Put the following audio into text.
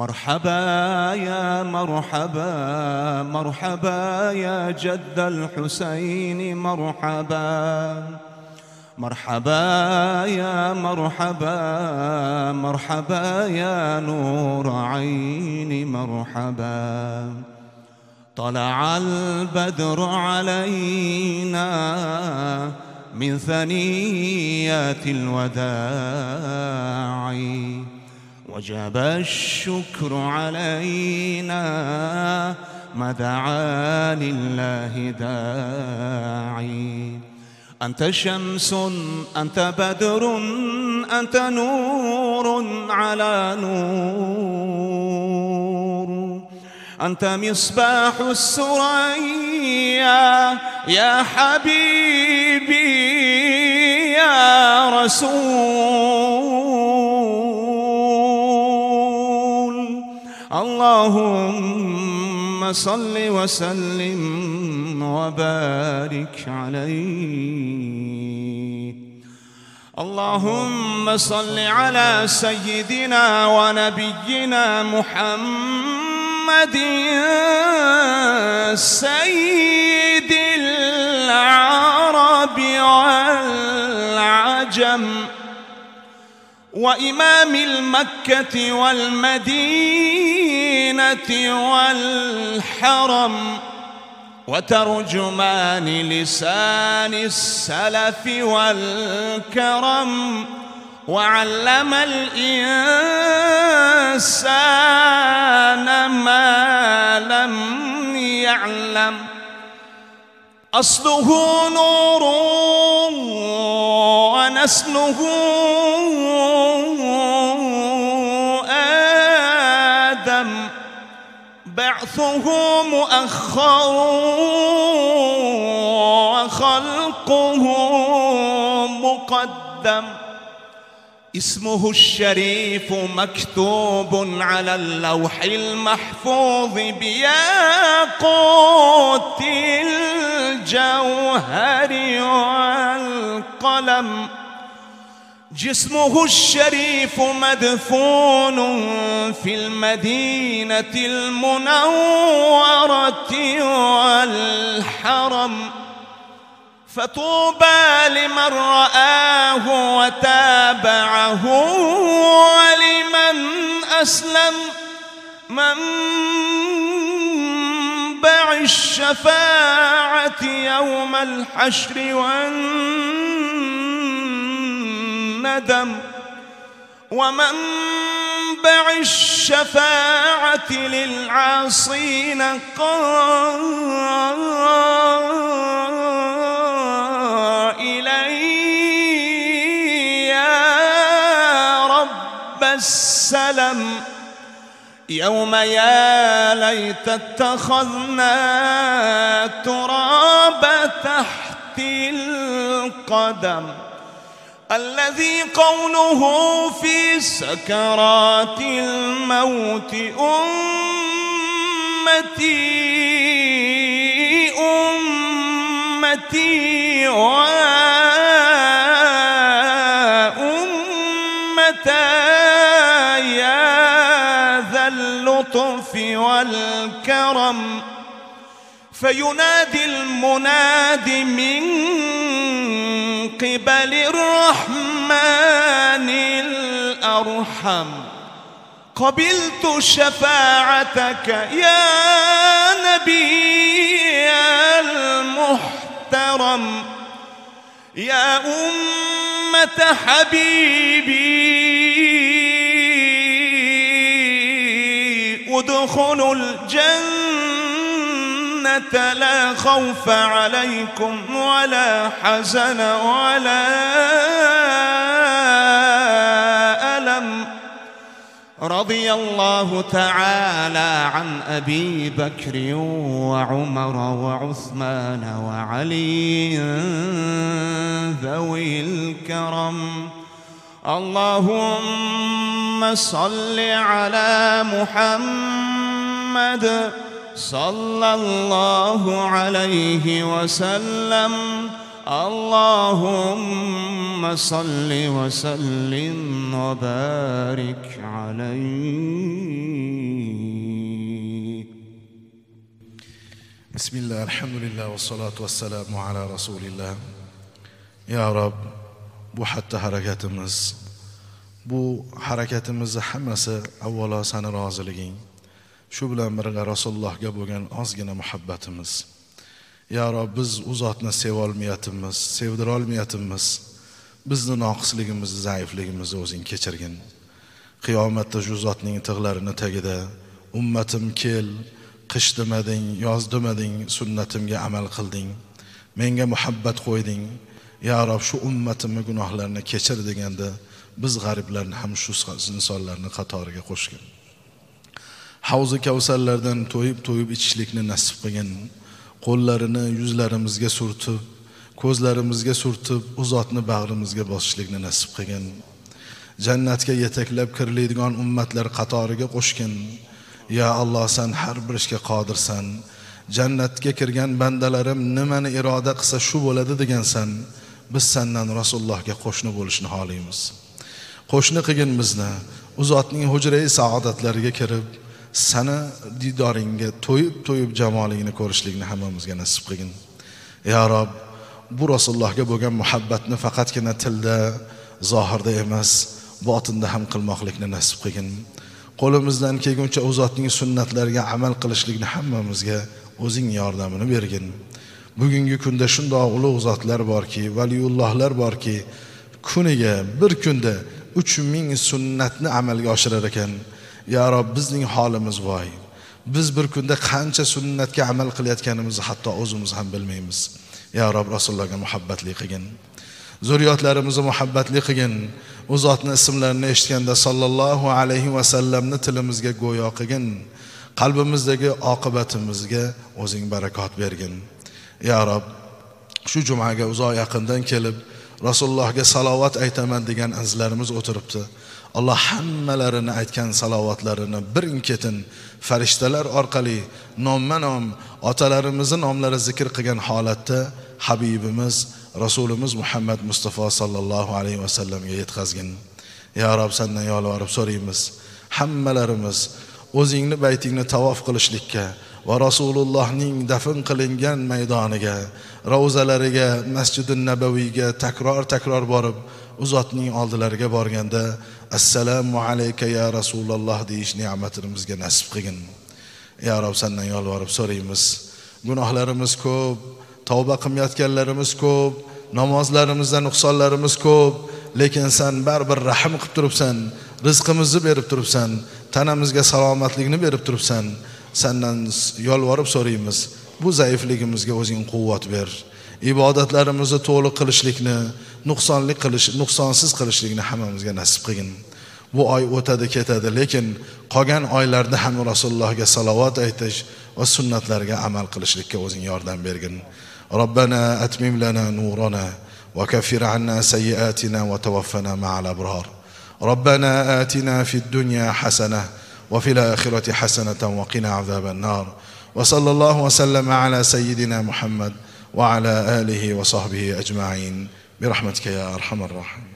مرحبا يا مرحبا مرحبا يا جد الحسين مرحبا. مرحبا يا مرحبا مرحبا يا نور عيني مرحبا. طلع البدر علينا من ثنيات الوداع. وجب الشكر علينا ما دعا لله داعي. أنت شمس أنت بدر أنت نور على نور. أنت مصباح السريا يا حبيبي يا رسول. اللهم صل وسلم وبارك عليه. اللهم صل على سيدنا ونبينا محمد سيد العرب والعجم. وإمام المكة والمدينة والحرم وترجمان لسان السلف والكرم وعلم الإنسان ما لم يعلم. أصله نور ونسله آدم بعثه مؤخر وخلقه مقدم. اسمه الشريف مكتوب على اللوح المحفوظ بياقوت الجوهر والقلم. جسمه الشريف مدفون في المدينة المنورة والحرم. فطوبى لمن رآه وتابعه ولمن أسلم. منبع الشفاعة يوم الحشر والندم ومنبع الشفاعة للعاصين قائلا يا رب السلم يوم يا ليت اتخذنا التراب تحت القدم الذي قوله في سكرات الموت أمتي أمتي وأمتى يا ذا اللطف والكرم. فينادي المناد من قبل الرحمن الأرحم. قبلت شفاعتك يا نبي المحترم. يا أمة حبيبي. ادخلوا الجنة. لا خوف عليكم ولا حزن ولا ألم. رضي الله تعالى عن أبي بكر وعمر وعثمان وعلي ذوي الكرم. اللهم صل على محمد صلى الله عليه وسلم. اللهم صل وسلم وبارك عليه. بسم الله الحمد لله والصلاة والسلام على رسول الله. يا رب bu xatti harakatimiz bu harakatimizni hammasi avvalo sani roziliging shu bilan birga rasulullohga bo'lgan ozgina muhabbatimiz. Yo rob biz u zotni sevolmayapmiz sevdirolmayapmiz bizni noqisligimizni zaifligimizni o'zing kechirgin. Qiyomatda shu zotning tig'larini tagida ummatim kel qish demading yoz demading sunnatimga amal qilding. Menga muhabbat qo'yding. Yo rob shu ummatimni gunohlarini kechir deganda biz g'ariblarni ham shu insonlarni qatoriga qo'shgin. Havzi kavsarlardan to'yib to'yib ichishlikni nasib qilgin qo'llarini yuzlarimizga surtib ko'zlarimizga surtib u zotni bag'rimizga bosishlikni nasib qilgin jannatga yetaklab kiriladigan ummatlar qatoriga qo'shgin ya alloh san har bir ishga qodirsan. Jannatga kirgan bandalarim nimani iroda qilsa shu bo'ladi degansan biz sandan rasulullohga qo'shni bo'lishni xohlaymiz. Qo'shni qilgin bizni. U zotning hujrai saodatlariga kirib sani diydoringga to'yib to'yib jamolingni ko'rishlikni hammamizga nasib qilgin. Yo rob bu rasulullohga bo'lgan muhabbatni faqatgina tilda zohirda emas botinda ham qilmoqlikni nasib qilgin. Qo'limizdan kelguncha u zotning sunnatlariga amal qilishlikni hammamizga o'zing yordamini bergin. Bugungi kunda shundoq ulug' zotlar borki valiyullohlar borki kuniga bir kunda uch ming sunnatni amalga oshirar ekan. Yo rob bizning holimiz voy. Biz bir kunda qancha sunnatga amal qilayotganimizni hatto o'zimiz ham bilmaymiz. Yo rob rasulullohga muhabbatli qilgin. Zurriyotlarimizni muhabbatli qilgin. U zotni ismlarini eshitganda sollallohu alayhi vasallamni tilimizga go'yo qilgin. Qalbimizdagi oqibatimizga o'zing barakot bergin. Yo rob shu jumaga uzoq yaqindan kelib rasulullohga salovat aytaman degan azizlarimiz o'tiribdi. Alloh hammalarini aytgan salovatlarini birin ketin. Farishtalar orqali nomma nom otalarimizni nomlari zikr qilgan holatda habibimiz rasulimiz muhammad mustafa sollallohu alayhi vasallamga yetkazgin. Yo rob sandan yolvorib so'raymiz. Hammalarimiz o'zingni baytingni tavof qilishlikka va rasulullohning dafn qilingan maydoniga ravzalariga masjidi nabaviyga takror takror borib u zotning oldilariga borganda assalomu alayka ya rasululloh deyish ne'matini bizga nasib qilgin. Ya rob sandan yolvorib so'raymiz. Gunohlarimiz ko'p tavba qilmayotganlarimiz ko'p namozlarimizda nuqsonlarimiz ko'p lekin san baribir rahm qilib turibsan rizqimizni berib turibsan tanamizga salomatlikni berib turibsan. Sandan yolvorib so'raymiz. Bu zaifligimizga o'zing quvvat ber. ibodatlarimizni to'liq qilishlikni nuqsonli qilish nuqsonsiz qilishlikni hammamizga nasib qilgin bu oy o'tadi ketadi lekin qolgan oylarda ham rasulullohga salovat aytish va sunnatlarga amal qilishlikka o'zing yordam bergin robbana atmim lana nurana وكفر عنا سيئاتنا وتوفنا مع الأبرار ربنا آتنا في الدنيا حسنة وفي الآخرة حسنة وقنا عذاب النار وصلى الله وسلم على سيدنا محمد وعلى آله وصحبه أجمعين. برحمتك يا أرحم الراحمين.